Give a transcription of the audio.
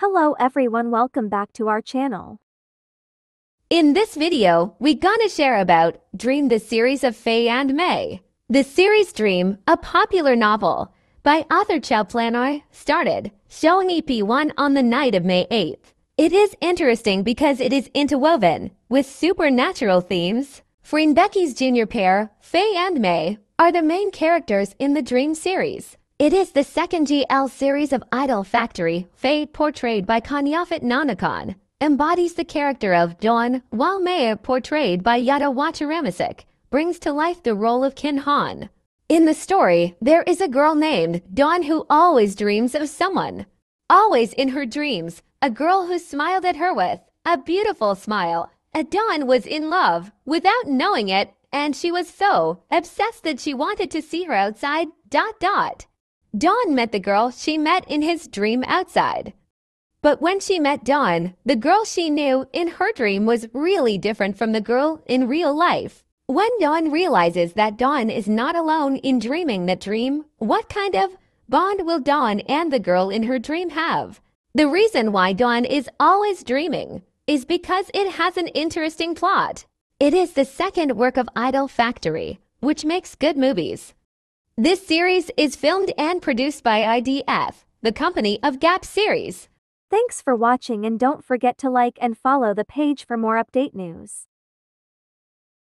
Hello everyone welcome back to our channel. In this video, we gonna share about Dream the series of Faye and May. The series Dream, a popular novel by author Chao Planoy, started showing EP1 on the night of May 8th. It is interesting because it is interwoven with supernatural themes. Freen Becky's junior pair, Faye and May, are the main characters in the Dream series. It is the second GL series of Idol Factory, Faye portrayed by Kanyafit Nanakan, embodies the character of Dawn, while May, portrayed by Yada Wacharamasic, brings to life the role of Kin Han. In the story, there is a girl named Dawn who always dreams of someone. Always in her dreams, a girl who smiled at her with a beautiful smile. A Dawn was in love without knowing it, and she was so obsessed that she wanted to see her outside. Dot dot. Dawn met the girl she met in his dream outside. But when she met Dawn, the girl she knew in her dream was really different from the girl in real life. When Dawn realizes that Dawn is not alone in dreaming that dream, what kind of bond will Dawn and the girl in her dream have? The reason why Dawn is always dreaming is because it has an interesting plot. It is the second work of Idol Factory, which makes good movies. This series is filmed and produced by IDF, the company of Gap Series. Thanks for watching and don't forget to like and follow the page for more update news.